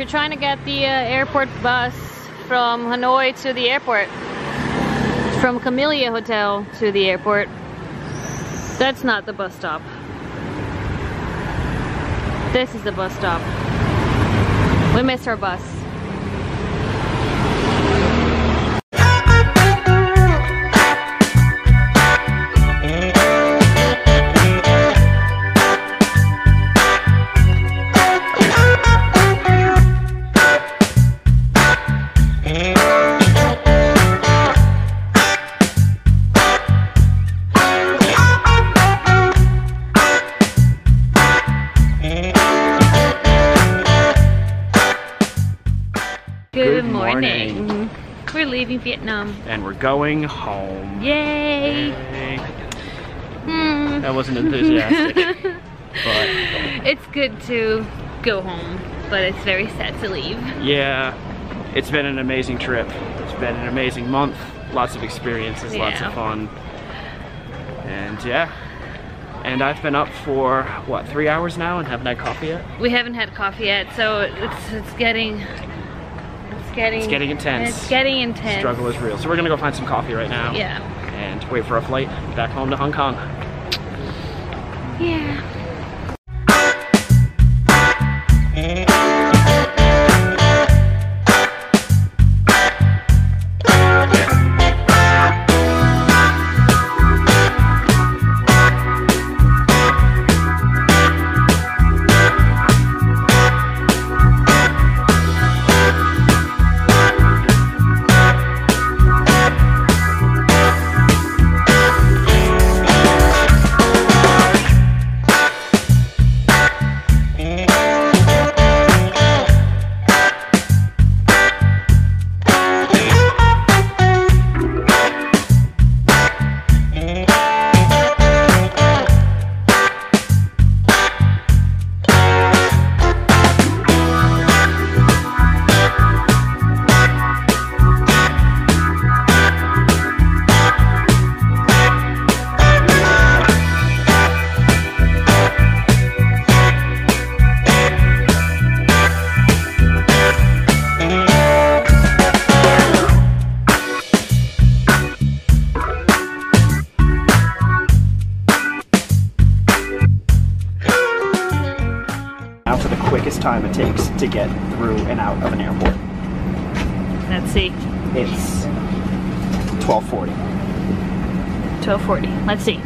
You're trying to get the uh, airport bus from Hanoi to the airport, from Camellia Hotel to the airport, that's not the bus stop. This is the bus stop. We missed our bus. Morning. morning. We're leaving Vietnam. And we're going home. Yay! Yay. Hmm. That wasn't enthusiastic. but It's good to go home, but it's very sad to leave. yeah, it's been an amazing trip. It's been an amazing month. Lots of experiences, lots of fun. And yeah. And I've been up for what, three hours now and haven't had coffee yet? We haven't had coffee yet, so it's it's getting getting It's getting intense. It's getting intense. Struggle is real. So we're gonna go find some coffee right now. Yeah. And wait for a flight back home to Hong Kong. Yeah. Time it takes to get through and out of an airport. Let's see. It's 1240. 1240. Let's see.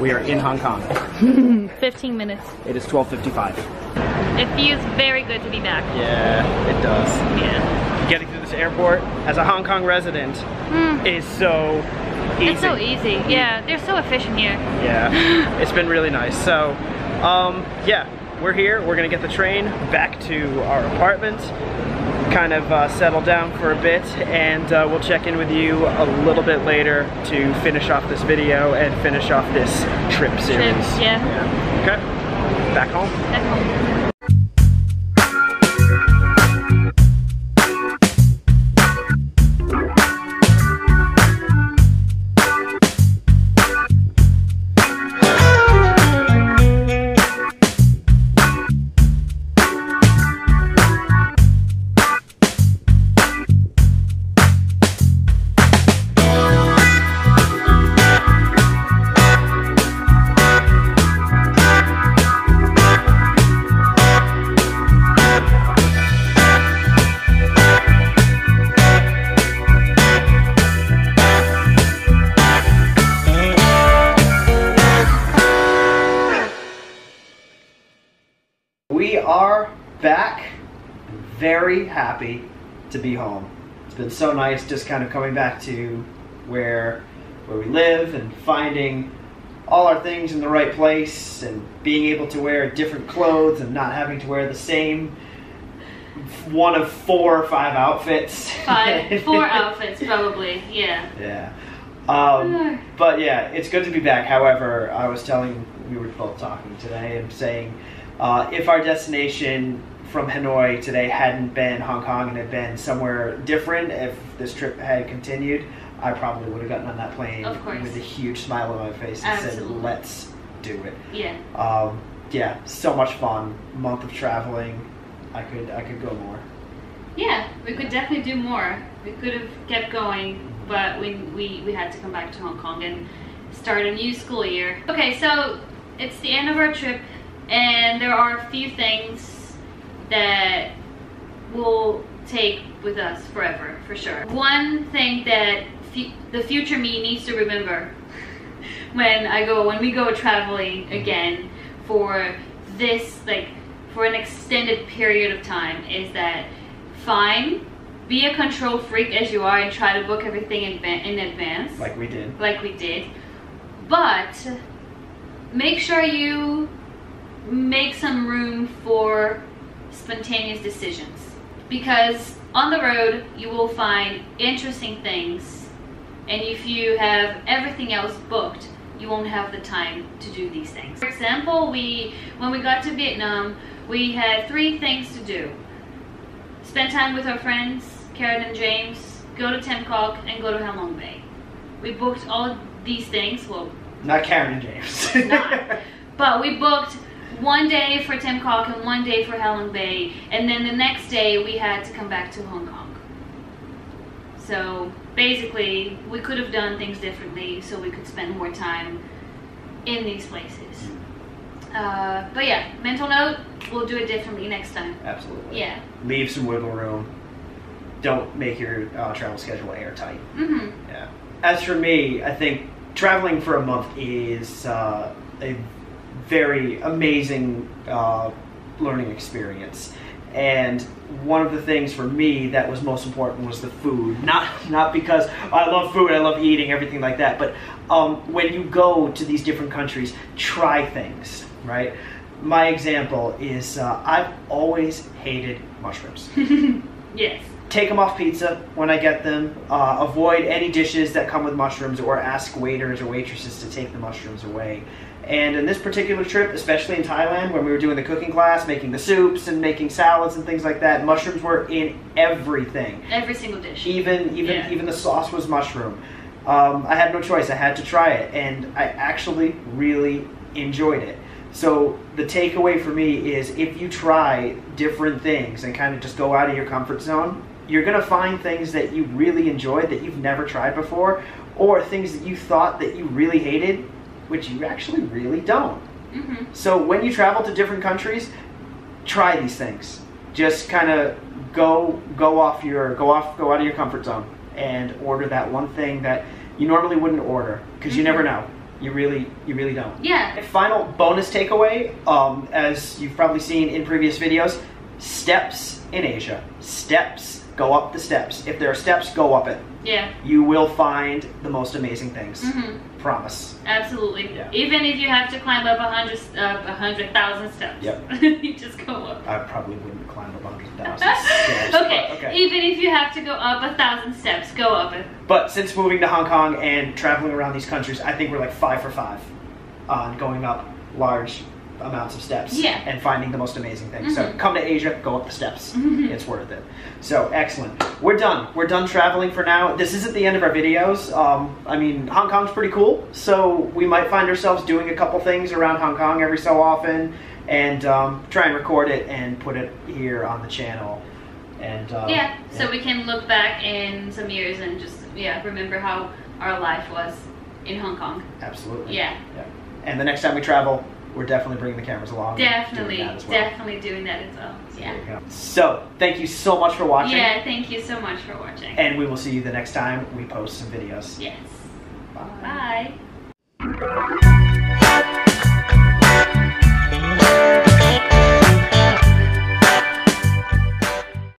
We are in Hong Kong. 15 minutes. It is 1255. It feels very good to be back. Yeah, it does. Yeah. Getting through this airport as a Hong Kong resident is so easy. It's so easy. Yeah, they're so efficient here. Yeah, it's been really nice. So, um, yeah, we're here. We're gonna get the train back to our apartment, kind of uh, settle down for a bit, and uh, we'll check in with you a little bit later to finish off this video and finish off this trip series. yeah. yeah. Okay, back home. Back home. Back. Very happy to be home. It's been so nice just kind of coming back to where where we live and finding all our things in the right place and being able to wear different clothes and not having to wear the same one of four or five outfits. Five, four outfits probably. Yeah. Yeah. Um, but yeah, it's good to be back. However, I was telling, we were both talking today and saying, uh, if our destination from Hanoi today hadn't been Hong Kong and had been somewhere different, if this trip had continued, I probably would have gotten on that plane Of course. with a huge smile on my face and Absolutely. said, let's do it. Yeah. Um, yeah, so much fun. Month of traveling. I could I could go more. Yeah, we could definitely do more. We could have kept going, but we, we, we had to come back to Hong Kong and start a new school year. Okay, so it's the end of our trip, and there are a few things that we'll take with us forever, for sure. One thing that the future me needs to remember when I go when we go traveling again for this like for an extended period of time is that fine be a control freak as you are and try to book everything in, in advance Like we did. like we did but make sure you make some room for spontaneous decisions because on the road you will find interesting things and if you have everything else booked you won't have the time to do these things for example we when we got to vietnam we had three things to do spend time with our friends karen and james go to Tam Coc, and go to halong bay we booked all these things well Not Karen and James. not. But we booked one day for Tim Tam Coc and one day for Halong Bay, and then the next day we had to come back to Hong Kong. So basically, we could have done things differently so we could spend more time in these places. Uh, but yeah, mental note, we'll do it differently next time. Absolutely. Yeah. Leave some wiggle room. Don't make your uh, travel schedule airtight. Mm-hmm. Yeah. As for me, I think traveling for a month is uh, a very amazing uh, learning experience. And one of the things for me that was most important was the food. Not not because I love food, I love eating, everything like that. But um, when you go to these different countries, try things, right? My example is uh, I've always hated mushrooms Yes. take them off pizza when I get them. Uh, avoid any dishes that come with mushrooms, or ask waiters or waitresses to take the mushrooms away. And in this particular trip, especially in Thailand, when we were doing the cooking class, making the soups and making salads and things like that, mushrooms were in everything. Every single dish. Even even Yeah. even the sauce was mushroom. Um, I had no choice. I had to try it, and I actually really enjoyed it. So the takeaway for me is if you try different things and kind of just go out of your comfort zone, you're gonna find things that you really enjoyed that you've never tried before, or things that you thought that you really hated, which you actually really don't. Mm-hmm. So when you travel to different countries, try these things. Just kind of go go off your go off go out of your comfort zone and order that one thing that you normally wouldn't order because you Mhm. never know. You really you really don't. Yeah. Final bonus takeaway, um, as you've probably seen in previous videos, steps in Asia. Steps, go up the steps. If there are steps, go up it. Yeah. You will find the most amazing things. Mm-hmm. Promise. Absolutely. Yeah. Even if you have to climb up a hundred, uh, a hundred thousand steps. Yep. you just go up. I probably wouldn't climb up a hundred thousand stairs. okay. okay. Even if you have to go up a thousand steps, go up it. But since moving to Hong Kong and traveling around these countries, I think we're like five for five on going up large amounts of steps Yeah. and finding the most amazing things. So Mhm. come to Asia, go up the steps. Mhm. It's worth it. So excellent. We're done. We're done traveling for now. This isn't the end of our videos. Um, I mean, Hong Kong's pretty cool, so we might find ourselves doing a couple things around Hong Kong every so often, and um, try and record it and put it here on the channel. And uh, yeah. So we can look back in some years and just yeah remember how our life was in Hong Kong. absolutely. Yeah. Yeah. And the next time we travel, we're definitely bringing the cameras along. and doing Definitely. well. Definitely doing that as well. Yeah. So, thank you so much for watching. Yeah. Thank you so much for watching. And we will see you the next time we post some videos. yes. Bye. Bye.